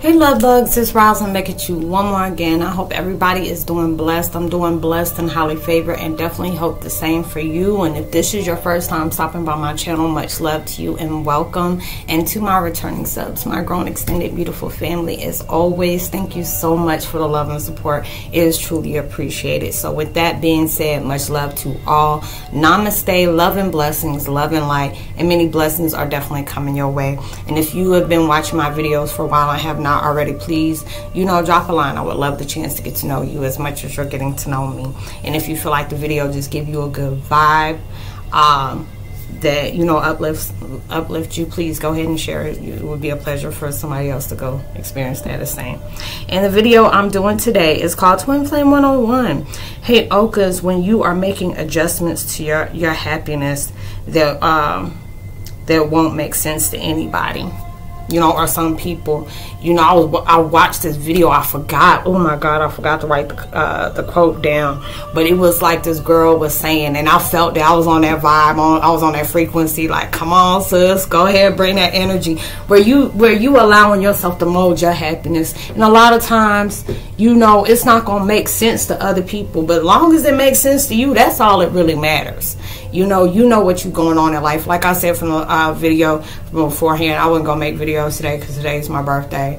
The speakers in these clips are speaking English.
Hey love bugs, it's Roslynn back at you one more again. I hope everybody is doing blessed. I'm doing blessed and highly favored and definitely hope the same for you. And if this is your first time stopping by my channel, much love to you and welcome. And to my returning subs, my grown extended beautiful family, as always, thank you so much for the love and support. It is truly appreciated. So with that being said, much love to all. Namaste, love and blessings, love and light, and many blessings are definitely coming your way. And if you have been watching my videos for a while, I have not not already, please, you know, drop a line. I would love the chance to get to know you as much as you're getting to know me. And if you feel like the video just give you a good vibe, um, that you know uplifts uplift you please go ahead and share it it would be a pleasure for somebody else to go experience that the same and the video i'm doing today is called twin flame 101 Heyokas when you are making adjustments to your your happiness that um that won't make sense to anybody you know, or some people, you know, I was I watched this video. I forgot. Oh my God, I forgot to write the uh, the quote down. But it was like this girl was saying, and I felt that I was on that vibe. On I was on that frequency. Like, come on, sis, go ahead, bring that energy. Where you where you allowing yourself to mold your happiness. And a lot of times, you know, it's not gonna make sense to other people, but long as it makes sense to you, that's all it really matters. You know, you know what you're going on in life. Like I said from the uh, video beforehand, I wasn't gonna make videos today because today is my birthday.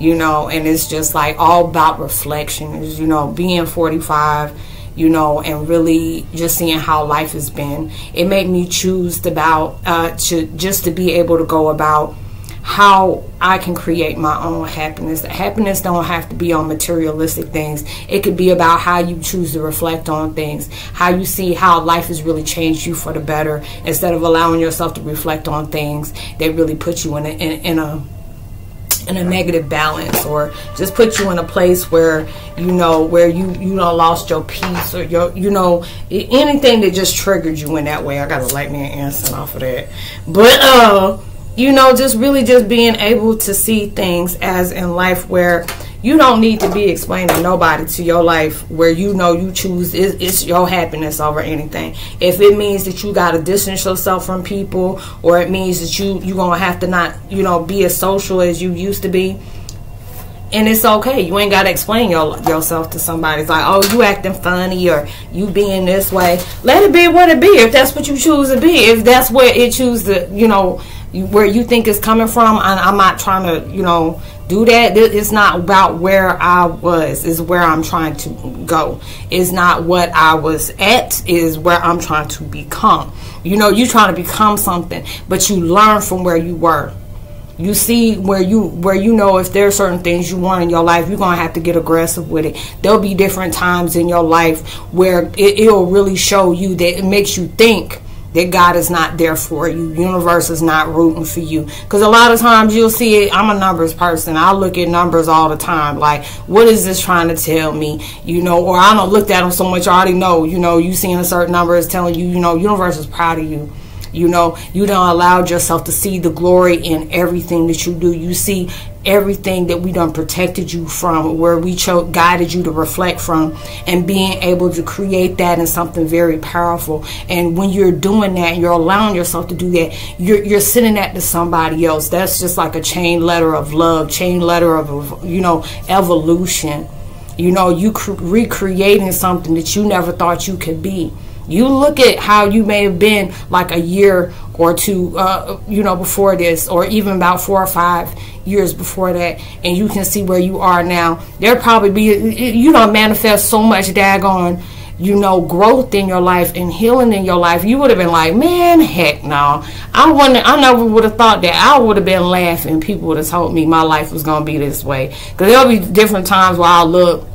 You know, and it's just like all about reflection. Is you know, being 45 you know, and really just seeing how life has been. It made me choose about uh, to just to be able to go about how I can create my own happiness. Happiness don't have to be on materialistic things. It could be about how you choose to reflect on things, how you see how life has really changed you for the better, instead of allowing yourself to reflect on things that really put you in a in, in a in a negative balance or just put you in a place where you know where you you know lost your peace or your you know anything that just triggered you in that way. I gotta light me an incense off of that. But uh you know, just really just being able to see things as in life where you don't need to be explaining nobody to your life where you know you choose it's, it's your happiness over anything. If it means that you got to distance yourself from people or it means that you you're going to have to not, you know, be as social as you used to be, and it's okay. You ain't got to explain your, yourself to somebody. It's like, oh, you acting funny or you being this way. Let it be what it be. If that's what you choose to be, if that's what it choose to, you know, where you think it's coming from. I'm not trying to, you know, do that. It's not about where I was. It's where I'm trying to go. It's not what I was at. Is where I'm trying to become. You know, you're trying to become something, but you learn from where you were. You see where you where you know if there are certain things you want in your life, you're gonna have to get aggressive with it. There'll be different times in your life where it, it'll really show you that it makes you think that God is not there for you. Universe is not rooting for you. Because a lot of times you'll see it. I'm a numbers person. I look at numbers all the time. Like, what is this trying to tell me? You know, or I don't look at them so much. I already know. You know, you seeing a certain number is telling you. You know, universe is proud of you. You know, you don't allow yourself to see the glory in everything that you do. You see everything that we done protected you from, where we guided you to reflect from, and being able to create that in something very powerful. And when you're doing that, you're allowing yourself to do that. You're you're sending that to somebody else. That's just like a chain letter of love, chain letter of you know evolution. You know, you cre- recreating something that you never thought you could be. You look at how you may have been like a year or two, uh, you know, before this, or even about four or five years before that, and you can see where you are now. There probably be, you know, manifest so much daggone, you know, growth in your life and healing in your life. You would have been like, man, heck no. I wouldn't, I never would have thought that. I would have been laughing. People would have told me my life was going to be this way. Because there'll be different times where I'll look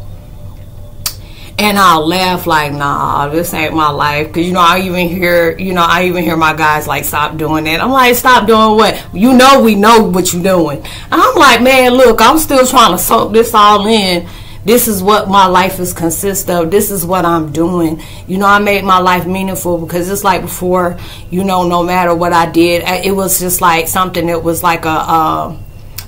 and I'll laugh like, nah, this ain't my life. Cause you know, I even hear, you know, I even hear my guys like, stop doing that. I'm like, stop doing what? You know, we know what you're doing. And I'm like, man, look, I'm still trying to soak this all in. This is what my life is consist of. This is what I'm doing. You know, I made my life meaningful because it's like before, you know, no matter what I did, it was just like something that was like a, uh,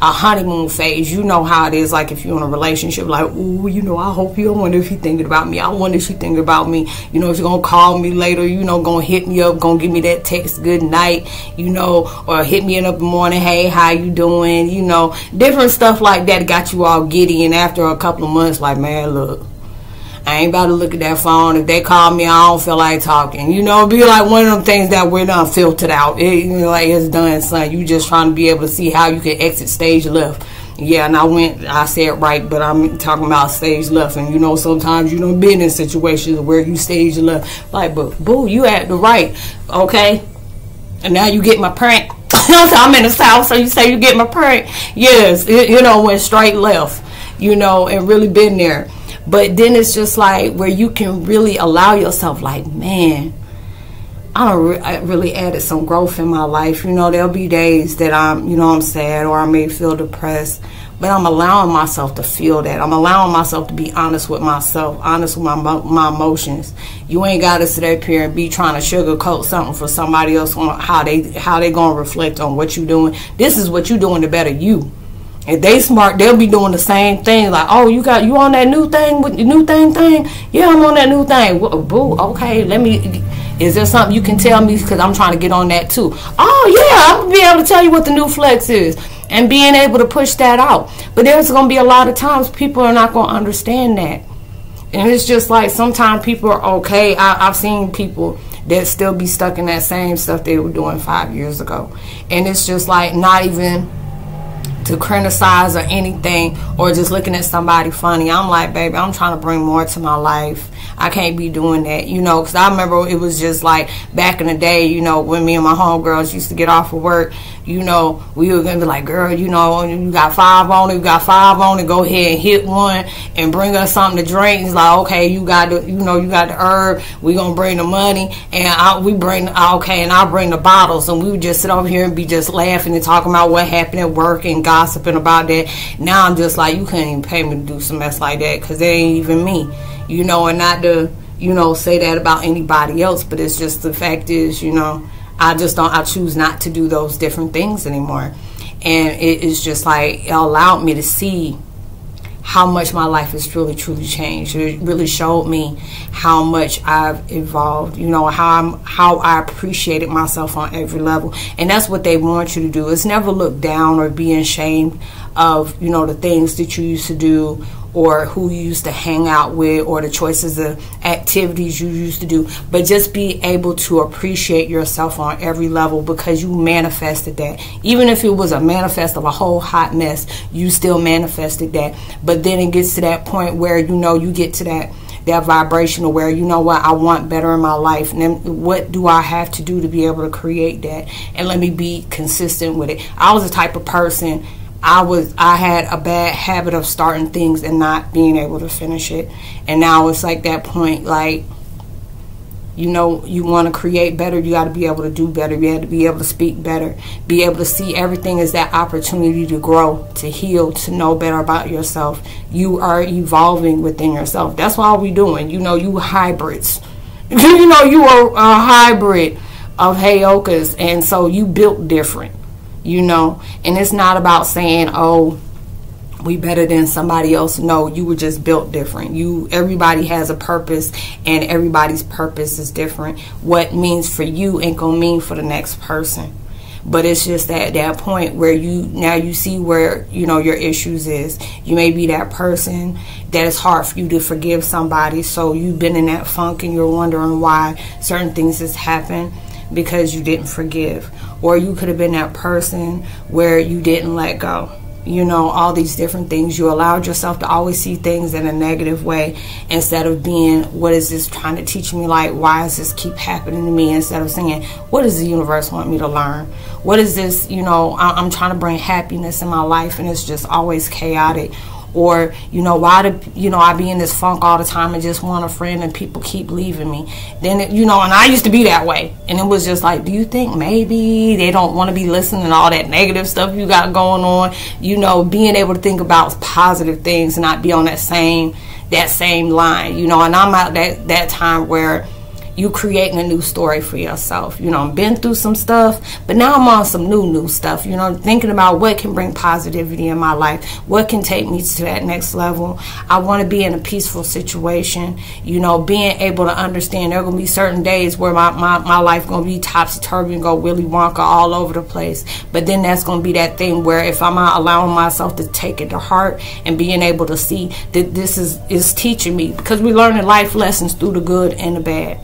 a honeymoon phase. You know how it is. Like if you're in a relationship, like, ooh, you know, I hope you. I wonder if he thinking about me. I wonder if she thinking about me. You know, she's gonna call me later. You know, gonna hit me up, gonna give me that text, good night. You know, or hit me in the morning, hey, how you doing? You know, different stuff like that got you all giddy. And after a couple of months, like, man, look. I ain't about to look at that phone. If they call me, I don't feel like talking. You know, be like one of them things that we're not filtered out. It, you know, like it's done, son. You just trying to be able to see how you can exit stage left. Yeah, and I went, I said right, but I'm talking about stage left. And you know, sometimes you don't been in situations where you stage left. Like, but boo, you at the right, okay? And now you get my prank. I'm in the south, so you say you get my prank. Yes, it, you know, went straight left. You know, and really been there. But then it's just like where you can really allow yourself, like, man, I don't re- I really added some growth in my life. You know, there'll be days that I'm, you know, I'm sad or I may feel depressed, but I'm allowing myself to feel that. I'm allowing myself to be honest with myself, honest with my my emotions. You ain't got to sit up here and be trying to sugarcoat something for somebody else on how they how they gonna reflect on what you doing. This is what you doing to better you. If they smart, they'll be doing the same thing. Like, oh, you got you on that new thing with the new thing thing? Yeah, I'm on that new thing. Boo, okay. Let me. Is there something you can tell me? Because I'm trying to get on that too. Oh yeah, I'm gonna be able to tell you what the new flex is and being able to push that out. But there's gonna be a lot of times people are not gonna understand that, and it's just like sometimes people are okay. I, I've seen people that still be stuck in that same stuff they were doing five years ago, and it's just like not even to criticize or anything or just looking at somebody funny. I'm like, baby, I'm trying to bring more to my life. I can't be doing that, you know, because I remember it was just like back in the day, you know, when me and my homegirls used to get off of work, you know, we were gonna be like, girl, you know, you got five on it, you got five on it, go ahead and hit one and bring us something to drink. It's like, okay, you got the, you know, you got the herb, we gonna bring the money, and I, we bring, okay, and I'll bring the bottles, and we would just sit over here and be just laughing and talking about what happened at work and gossiping about that. Now I'm just like, you couldn't even pay me to do some mess like that because they ain't even me you know, and not to, you know, say that about anybody else, but it's just the fact is, you know, I just don't, I choose not to do those different things anymore. And it is just like, it allowed me to see how much my life has truly, truly changed. It really showed me how much I've evolved. You know how I'm, how I appreciated myself on every level, and that's what they want you to do. Is never look down or be ashamed of you know the things that you used to do or who you used to hang out with or the choices of activities you used to do, but just be able to appreciate yourself on every level because you manifested that. Even if it was a manifest of a whole hot mess, you still manifested that. But then it gets to that point where you know you get to that that vibrational where you know what I want better in my life and then what do I have to do to be able to create that and let me be consistent with it. I was the type of person I was I had a bad habit of starting things and not being able to finish it. And now it's like that point like you know you want to create better you got to be able to do better. You have to be able to speak better be able to see everything as that opportunity to grow to heal to know better about yourself. You are evolving within yourself. That's all we doing. You know you hybrids. You know you are a hybrid of Heyokas and so you built different you know? And it's not about saying oh we better than somebody else. No you were just built different. You everybody has a purpose and everybody's purpose is different. What means for you ain't gonna mean for the next person. But it's just at that point where you now you see where you know your issues is. You may be that person that it's hard for you to forgive somebody so you've been in that funk and you're wondering why certain things has happened because you didn't forgive. Or you could have been that person where you didn't let go. You know all these different things. You allowed yourself to always see things in a negative way instead of being what is this trying to teach me? Like why does this keep happening to me? Instead of saying what does the universe want me to learn? What is this you know i'm trying to bring happiness in my life and it's just always chaotic or you know why do you know I be in this funk all the time and just want a friend and people keep leaving me. Then it, you know and I used to be that way. And it was just like do you think maybe they don't want to be listening to all that negative stuff you got going on? You know being able to think about positive things and not be on that same that same line you know? And I'm at that that time where you creating a new story for yourself. You know, I've been through some stuff, but now I'm on some new, new stuff. You know, thinking about what can bring positivity in my life, what can take me to that next level. I want to be in a peaceful situation. You know, being able to understand there are going to be certain days where my, my, my life going to be topsy turvy and go Willy Wonka all over the place. But then that's going to be that thing where if I'm not allowing myself to take it to heart and being able to see that this is, is teaching me because we learning life lessons through the good and the bad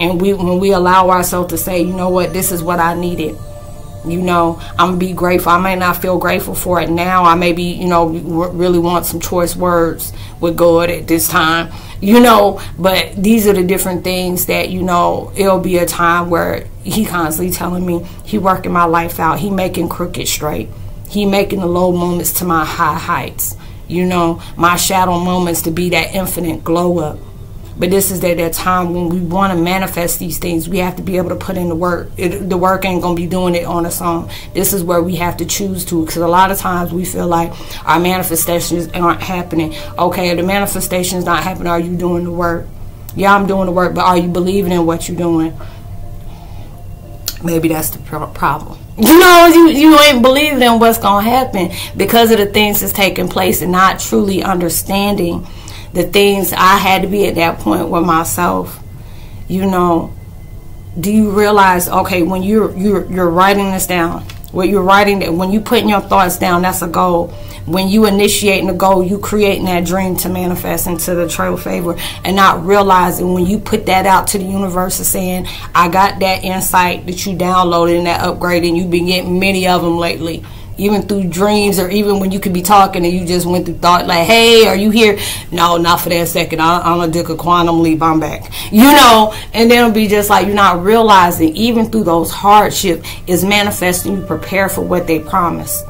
and we when we allow ourselves to say you know what? This is what i needed. You know i'm gonna be grateful. I may not feel grateful for it now. I maybe you know really want some choice words with god at this time you know. But these are the different things that you know it'll be a time where he constantly telling me he working my life out. He making crooked straight. He making the low moments to my high heights. You know my shadow moments to be that infinite glow up but this is that, that time when we want to manifest these things, we have to be able to put in the work. It, the work ain't going to be doing it on its own. This is where we have to choose to. Because a lot of times we feel like our manifestations aren't happening. Okay, the manifestation is not happening. Are you doing the work? Yeah, I'm doing the work, but are you believing in what you're doing? Maybe that's the problem. You know, you, you ain't believing in what's going to happen because of the things that's taking place and not truly understanding the things I had to be at that point with myself. You know, do you realize? Okay, when you're you're you're writing this down, when you're writing that when you putting your thoughts down, that's a goal. When you initiating a goal, you creating that dream to manifest into the trail favor, and not realizing when you put that out to the universe and saying, "I got that insight that you downloaded and that upgrade, and you've been getting many of them lately." Even through dreams or even when you could be talking and you just went through thought like, hey, are you here? No, not for that second. I, I'm gonna do a quantum leap. I'm back. You know, and then it'll be just like you're not realizing even through those hardship is manifesting you prepare for what they promise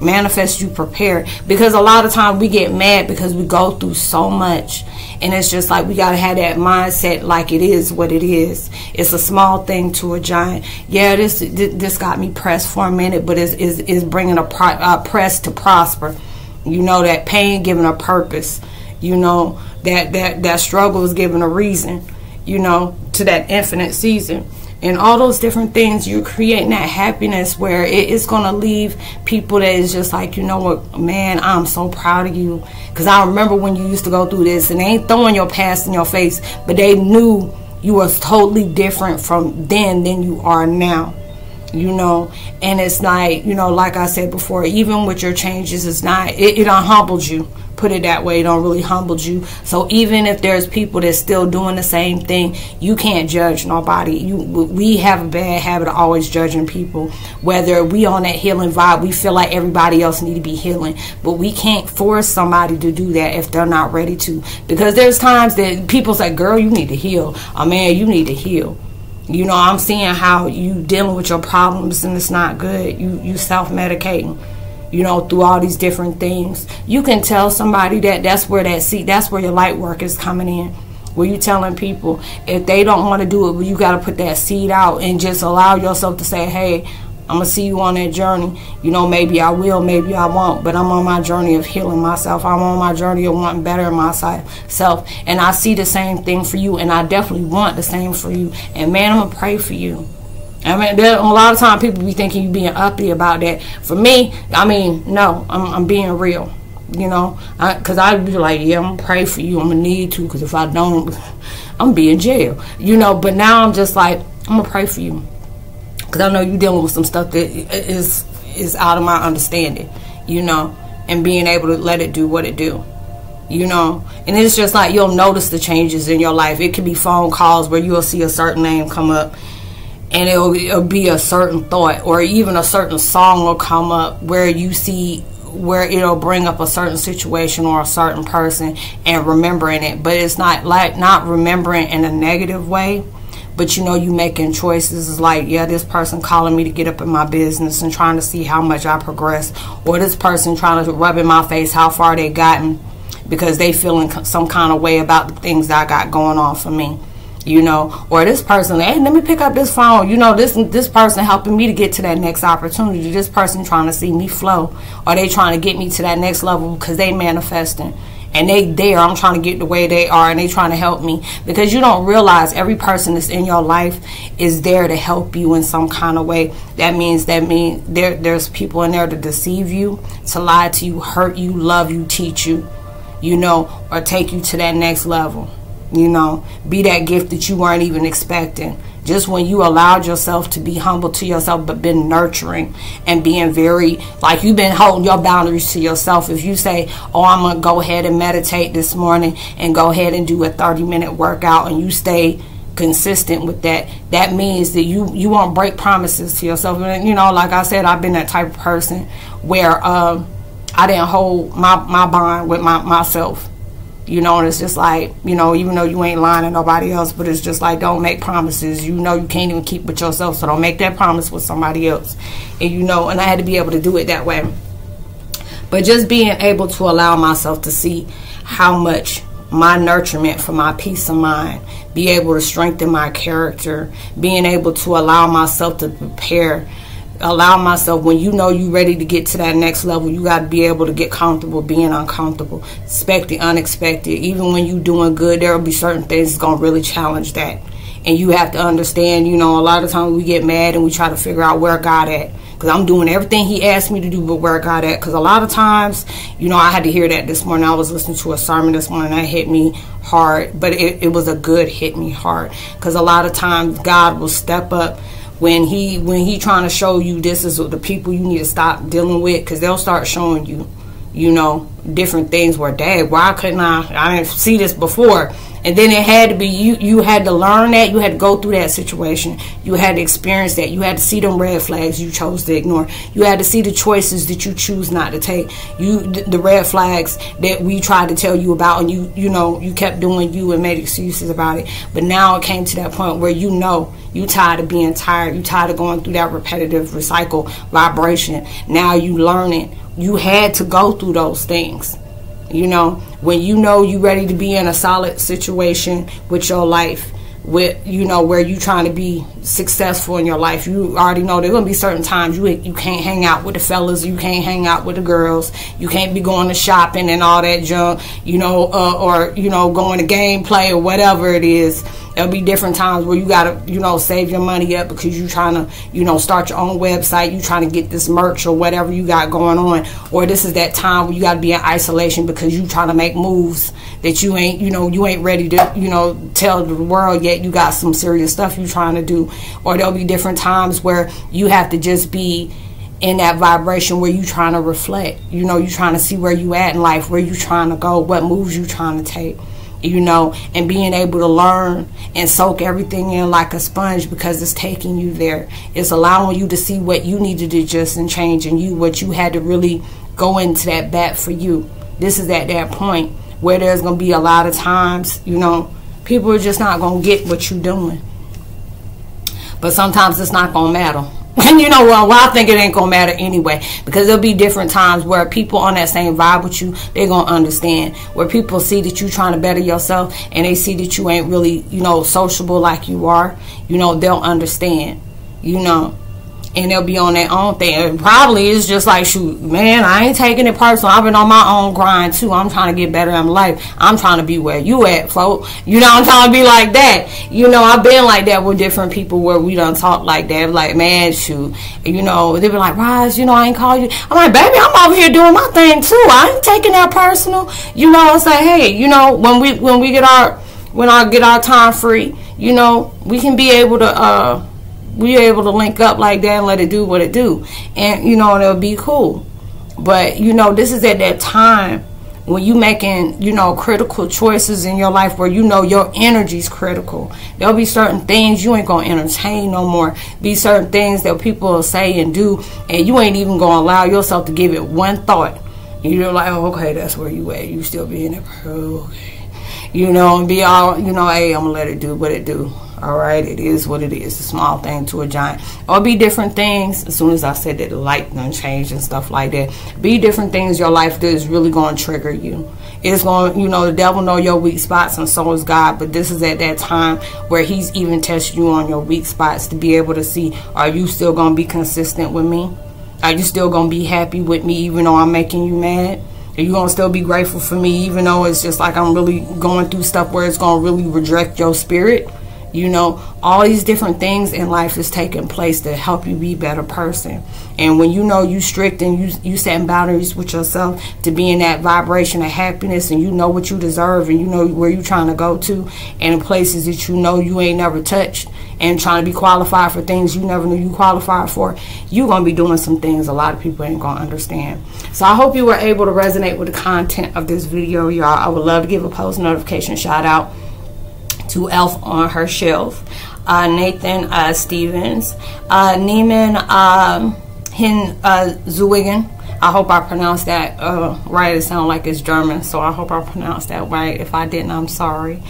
manifest you prepare because a lot of times we get mad because we go through so much. And it's just like we got to have that mindset like it is what it is. It's a small thing to a giant. Yeah this this got me pressed for a minute but it's, it's, it's bringing a, pro, a press to prosper. You know that pain giving a purpose. You know that that that struggle is giving a reason you know to that infinite season and all those different things you're creating that happiness where it is going to leave people that is just like you know what man i'm so proud of you. Because i remember when you used to go through this and they ain't throwing your past in your face but they knew you was totally different from then than you are now you know? And it's like you know like i said before even with your changes it's not it, it unhumbles you put it that way, don't really humble you. So even if there's people that's still doing the same thing, you can't judge nobody. You we have a bad habit of always judging people. Whether we on that healing vibe, we feel like everybody else need to be healing, but we can't force somebody to do that if they're not ready to. Because there's times that people say, "Girl, you need to heal." Oh man, you need to heal. You know, I'm seeing how you dealing with your problems and it's not good. You you self medicating you know, through all these different things. You can tell somebody that that's where that seat, that's where your light work is coming in. Where you telling people if they don't want to do it, you got to put that seed out and just allow yourself to say, hey, I'm gonna see you on that journey. You know, maybe I will, maybe I won't, but I'm on my journey of healing myself. I'm on my journey of wanting better myself, and I see the same thing for you, and I definitely want the same for you. And man, I'm gonna pray for you. I mean, there, a lot of time people be thinking you being uppity about that. For me, I mean, no, I'm, I'm being real. You know, because I'd be like, yeah, I'm gonna pray for you. I'm gonna need to, because if I don't, I'm gonna be in jail. You know, but now I'm just like, I'm gonna pray for you, because I know you're dealing with some stuff that is is out of my understanding. You know, and being able to let it do what it do you know and it's just like you'll notice the changes in your life it could be phone calls where you'll see a certain name come up and it'll, it'll be a certain thought or even a certain song will come up where you see where it'll bring up a certain situation or a certain person and remembering it. But it's not like not remembering in a negative way but you know you making choices. Is like yeah this person calling me to get up in my business and trying to see how much i progress or this person trying to rub in my face how far they gotten because they feeling some kind of way about the things that i got going on for me you know, or this person, hey, let me pick up this phone. You know, this this person helping me to get to that next opportunity. This person trying to see me flow, or they trying to get me to that next level because they manifesting and they there. I'm trying to get the way they are, and they trying to help me because you don't realize every person that's in your life is there to help you in some kind of way. That means that mean there there's people in there to deceive you, to lie to you, hurt you, love you, teach you, you know, or take you to that next level. You know, be that gift that you weren't even expecting. Just when you allowed yourself to be humble to yourself but been nurturing and being very like you've been holding your boundaries to yourself. If you say oh i'm gonna go ahead and meditate this morning and go ahead and do a 30 minute workout and you stay consistent with that that means that you you won't break promises to yourself. And you know like i said i've been that type of person where um, i didn't hold my my bond with my myself you know, and it's just like, you know, even though you ain't lying to nobody else, but it's just like, don't make promises. You know, you can't even keep with yourself, so don't make that promise with somebody else. And you know, and I had to be able to do it that way. But just being able to allow myself to see how much my nurturement for my peace of mind, be able to strengthen my character, being able to allow myself to prepare allow myself when you know you're ready to get to that next level you got to be able to get comfortable being uncomfortable. Expect the unexpected. Even when you're doing good there will be certain things that's going to really challenge that. And you have to understand you know a lot of times we get mad and we try to figure out where god at. Because i'm doing everything he asked me to do but where god at? Because a lot of times you know i had to hear that this morning. I was listening to a sermon this morning that hit me hard but it, it was a good hit me hard. Because a lot of times god will step up when he when he trying to show you this is the people you need to stop dealing with because they'll start showing you you know different things where dad why couldn't i i didn't see this before and then it had to be you you had to learn that you had to go through that situation. You had to experience that. You had to see them red flags you chose to ignore. You had to see the choices that you choose not to take. You the red flags that we tried to tell you about and you you know you kept doing you and made excuses about it. But now it came to that point where you know you tired of being tired. You tired of going through that repetitive recycle vibration. Now you learn it. You had to go through those things you know, when you know you're ready to be in a solid situation with your life, with you know where you trying to be successful in your life you already know there's gonna be certain times you you can't hang out with the fellas you can't hang out with the girls you can't be going to shopping and all that junk you know uh, or you know going to gameplay or whatever it is there'll be different times where you gotta you know save your money up because you're trying to you know start your own website You're trying to get this merch or whatever you got going on. Or this is that time where you got to be in isolation because you're trying to make moves that you ain't you know you ain't ready to you know tell the world yet you got some serious stuff you're trying to do. Or there'll be different times where you have to just be in that vibration where you trying to reflect. You know you trying to see where you at in life where you trying to go what moves you trying to take you know, and being able to learn and soak everything in like a sponge because it's taking you there. It's allowing you to see what you needed to adjust and change and you what you had to really go into that bat for you. This is at that point where there's gonna be a lot of times, you know, people are just not gonna get what you're doing. But sometimes it's not gonna matter and you know what? Well, I think it ain't gonna matter anyway because there'll be different times where people on that same vibe with you, they're gonna understand. Where people see that you're trying to better yourself and they see that you ain't really, you know, sociable like you are, you know, they'll understand. You know and they'll be on their own thing. And probably it's just like, shoot, man, I ain't taking it personal. I've been on my own grind too. I'm trying to get better in life. I'm trying to be where you at, folks. You know, I'm trying to be like that. You know, I've been like that with different people where we don't talk like that. Like, man, shoot, you know, they be like, Rise, you know, I ain't call you. I'm like, baby, I'm over here doing my thing too. I ain't taking that personal. You know, I say, hey, you know, when we when we get our when I get our time free, you know, we can be able to. uh we able to link up like that and let it do what it do. And you know and it'll be cool. But you know this is at that time when you making you know critical choices in your life where you know your energy's critical. There'll be certain things you ain't gonna entertain no more. Be certain things that people will say and do and you ain't even gonna allow yourself to give it one thought. You're like oh, okay that's where you at. You still being there okay you know and be all you know hey i'm gonna let it do what it do all right, it is what it is. A small thing to a giant. Or be different things. As soon as I said that the light gonna change and stuff like that. Be different things your life that is really gonna trigger you. It's going, you know, the devil know your weak spots and so is God. But this is at that time where He's even testing you on your weak spots to be able to see: Are you still gonna be consistent with me? Are you still gonna be happy with me even though I'm making you mad? are you're gonna still be grateful for me even though it's just like i'm really going through stuff where it's gonna really reject your spirit you know all these different things in life is taking place to help you be a better person. And when you know you strict and you you setting boundaries with yourself to be in that vibration of happiness and you know what you deserve and you know where you're trying to go to and places that you know you ain't never touched and trying to be qualified for things you never knew you qualified for you're going to be doing some things a lot of people ain't going to understand. So i hope you were able to resonate with the content of this video y'all. I would love to give a post notification shout out to Elf on her shelf, uh, Nathan uh, Stevens, uh, Neiman um, Hin uh, Zuigen. I hope I pronounced that uh, right. It sounds like it's German, so I hope I pronounced that right. If I didn't, I'm sorry.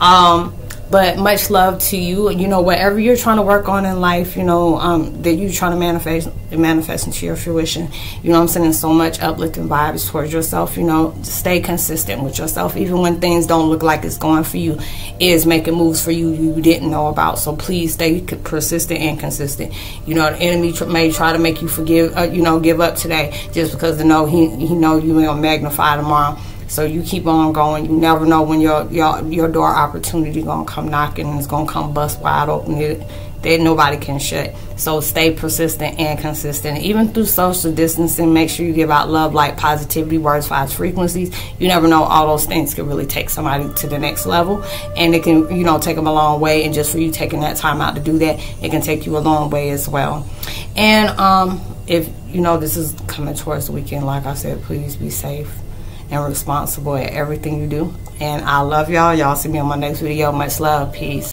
Um, but much love to you. You know, whatever you're trying to work on in life, you know, um, that you're trying to manifest manifest into your fruition. You know, I'm sending so much uplifting vibes towards yourself. You know, stay consistent with yourself, even when things don't look like it's going for you. Is making moves for you you didn't know about. So please stay persistent and consistent. You know, the enemy may try to make you forgive, uh, you know, give up today just because they know he he know you will magnify tomorrow. So you keep on going. You never know when your your your door opportunity gonna come knocking and it's gonna come bust wide open. It, that nobody can shut. So stay persistent and consistent. Even through social distancing, make sure you give out love, light, positivity, words, vibes, frequencies. You never know, all those things can really take somebody to the next level. And it can, you know, take them a long way. And just for you taking that time out to do that, it can take you a long way as well. And um, if, you know, this is coming towards the weekend, like I said, please be safe and responsible at everything you do. And I love y'all. Y'all see me on my next video. Much love. Peace.